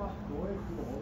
marcou e tudo.